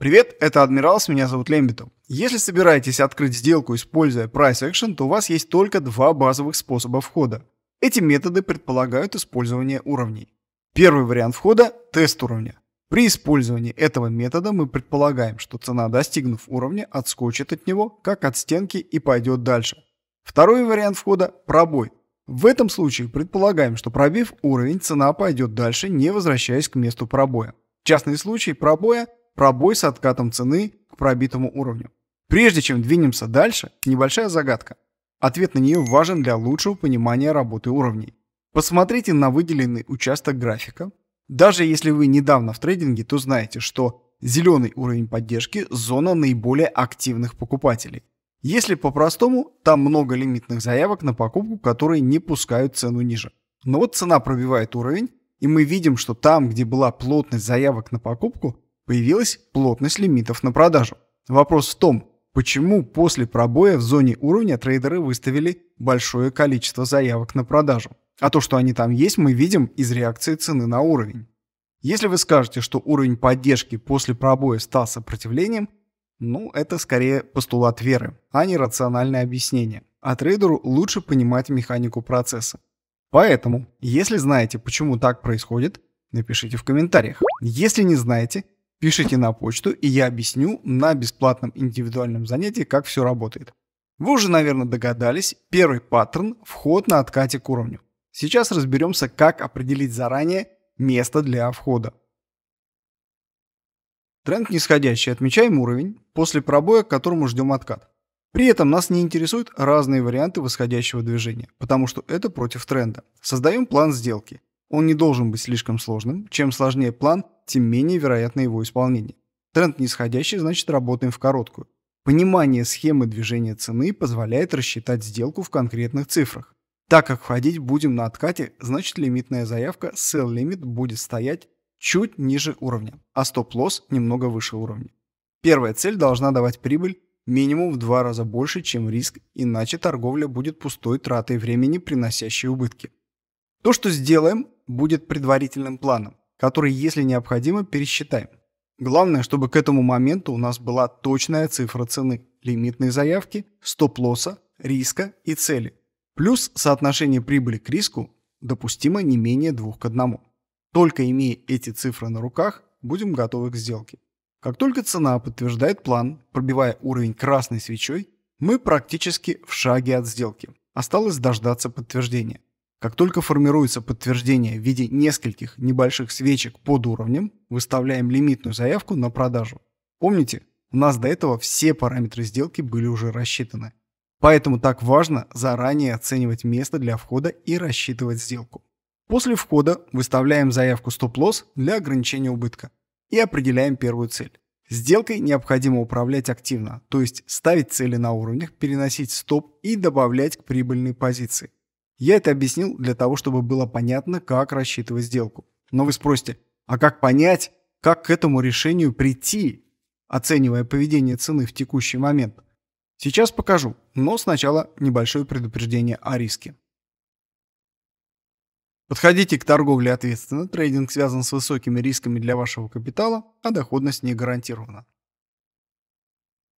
Привет, это Адмиралс, меня зовут Лембитов. Если собираетесь открыть сделку, используя Price Action, то у вас есть только два базовых способа входа. Эти методы предполагают использование уровней. Первый вариант входа – тест уровня. При использовании этого метода мы предполагаем, что цена, достигнув уровня, отскочит от него, как от стенки и пойдет дальше. Второй вариант входа – пробой. В этом случае предполагаем, что пробив уровень, цена пойдет дальше, не возвращаясь к месту пробоя. Частный случай пробоя – пробой с откатом цены к пробитому уровню. Прежде чем двинемся дальше, небольшая загадка. Ответ на нее важен для лучшего понимания работы уровней. Посмотрите на выделенный участок графика. Даже если вы недавно в трейдинге, то знаете, что зеленый уровень поддержки – зона наиболее активных покупателей. Если по-простому, там много лимитных заявок на покупку, которые не пускают цену ниже. Но вот цена пробивает уровень, и мы видим, что там, где была плотность заявок на покупку, появилась плотность лимитов на продажу. Вопрос в том, почему после пробоя в зоне уровня трейдеры выставили большое количество заявок на продажу. А то, что они там есть, мы видим из реакции цены на уровень. Если вы скажете, что уровень поддержки после пробоя стал сопротивлением – ну, это скорее постулат веры, а не рациональное объяснение. А трейдеру лучше понимать механику процесса. Поэтому, если знаете, почему так происходит, напишите в комментариях. Если не знаете, пишите на почту, и я объясню на бесплатном индивидуальном занятии, как все работает. Вы уже, наверное, догадались, первый паттерн – вход на откате к уровню. Сейчас разберемся, как определить заранее место для входа. Тренд нисходящий, отмечаем уровень, после пробоя, к которому ждем откат. При этом нас не интересуют разные варианты восходящего движения, потому что это против тренда. Создаем план сделки. Он не должен быть слишком сложным. Чем сложнее план, тем менее вероятно его исполнение. Тренд нисходящий, значит работаем в короткую. Понимание схемы движения цены позволяет рассчитать сделку в конкретных цифрах. Так как входить будем на откате, значит лимитная заявка sell limit будет стоять чуть ниже уровня, а стоп-лосс немного выше уровня. Первая цель должна давать прибыль минимум в два раза больше, чем риск, иначе торговля будет пустой тратой времени, приносящей убытки. То, что сделаем, будет предварительным планом, который, если необходимо, пересчитаем. Главное, чтобы к этому моменту у нас была точная цифра цены, лимитной заявки, стоп-лосса, риска и цели. Плюс соотношение прибыли к риску допустимо не менее двух к одному. Только имея эти цифры на руках, будем готовы к сделке. Как только цена подтверждает план, пробивая уровень красной свечой, мы практически в шаге от сделки. Осталось дождаться подтверждения. Как только формируется подтверждение в виде нескольких небольших свечек под уровнем, выставляем лимитную заявку на продажу. Помните, у нас до этого все параметры сделки были уже рассчитаны. Поэтому так важно заранее оценивать место для входа и рассчитывать сделку. После входа выставляем заявку стоп-лосс для ограничения убытка и определяем первую цель. Сделкой необходимо управлять активно, то есть ставить цели на уровнях, переносить стоп и добавлять к прибыльной позиции. Я это объяснил для того, чтобы было понятно, как рассчитывать сделку. Но вы спросите, а как понять, как к этому решению прийти, оценивая поведение цены в текущий момент? Сейчас покажу, но сначала небольшое предупреждение о риске. Подходите к торговле ответственно, трейдинг связан с высокими рисками для вашего капитала, а доходность не гарантирована.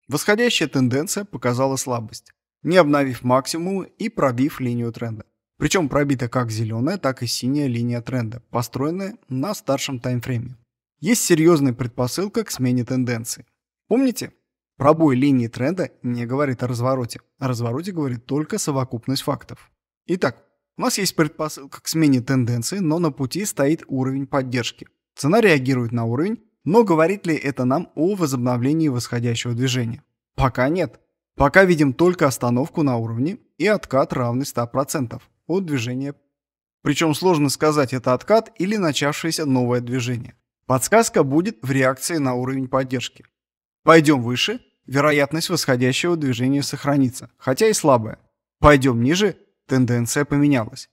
Восходящая тенденция показала слабость, не обновив максимум и пробив линию тренда. Причем пробита как зеленая, так и синяя линия тренда, построенная на старшем таймфрейме. Есть серьезная предпосылка к смене тенденции. Помните? Пробой линии тренда не говорит о развороте. О развороте говорит только совокупность фактов. Итак, у нас есть предпосылка к смене тенденции, но на пути стоит уровень поддержки. Цена реагирует на уровень, но говорит ли это нам о возобновлении восходящего движения? Пока нет. Пока видим только остановку на уровне и откат равный 100% от движения. Причем сложно сказать, это откат или начавшееся новое движение. Подсказка будет в реакции на уровень поддержки. Пойдем выше, вероятность восходящего движения сохранится, хотя и слабая. Пойдем ниже, Тенденция поменялась.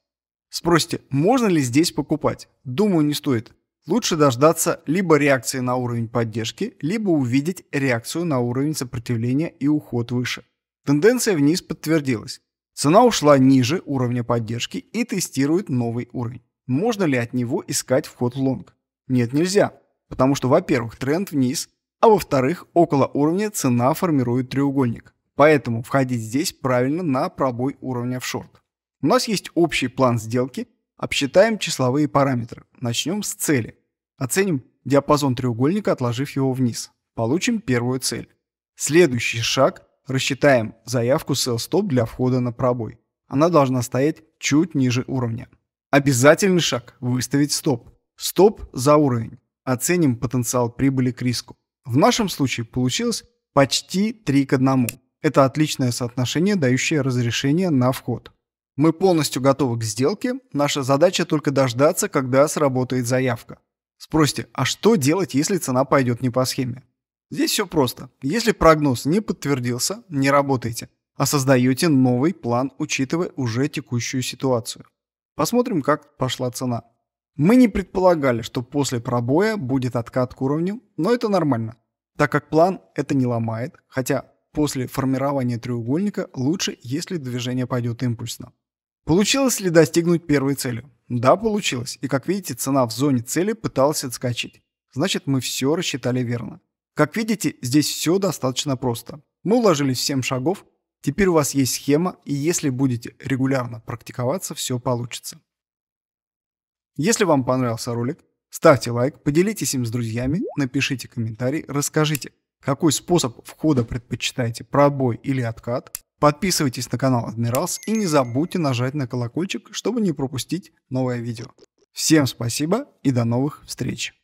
Спросите, можно ли здесь покупать? Думаю, не стоит. Лучше дождаться либо реакции на уровень поддержки, либо увидеть реакцию на уровень сопротивления и уход выше. Тенденция вниз подтвердилась. Цена ушла ниже уровня поддержки и тестирует новый уровень. Можно ли от него искать вход лонг? Нет, нельзя. Потому что, во-первых, тренд вниз А во-вторых, около уровня цена формирует треугольник. Поэтому входить здесь правильно на пробой уровня в шорт. У нас есть общий план сделки, обсчитаем числовые параметры. Начнем с цели. Оценим диапазон треугольника, отложив его вниз. Получим первую цель. Следующий шаг – рассчитаем заявку sell stop для входа на пробой. Она должна стоять чуть ниже уровня. Обязательный шаг – выставить стоп. Стоп за уровень. Оценим потенциал прибыли к риску. В нашем случае получилось почти 3 к 1. Это отличное соотношение, дающее разрешение на вход. Мы полностью готовы к сделке, наша задача только дождаться, когда сработает заявка. Спросите, а что делать, если цена пойдет не по схеме? Здесь все просто. Если прогноз не подтвердился, не работайте, а создаете новый план, учитывая уже текущую ситуацию. Посмотрим, как пошла цена. Мы не предполагали, что после пробоя будет откат к уровню, но это нормально, так как план это не ломает, хотя после формирования треугольника лучше, если движение пойдет импульсно. Получилось ли достигнуть первой цели? Да, получилось. И как видите, цена в зоне цели пыталась отскочить. Значит, мы все рассчитали верно. Как видите, здесь все достаточно просто. Мы уложились в 7 шагов, теперь у вас есть схема, и если будете регулярно практиковаться, все получится. Если вам понравился ролик, ставьте лайк, поделитесь им с друзьями, напишите комментарий, расскажите, какой способ входа предпочитаете, пробой или откат. Подписывайтесь на канал Адмиралс и не забудьте нажать на колокольчик, чтобы не пропустить новое видео. Всем спасибо и до новых встреч!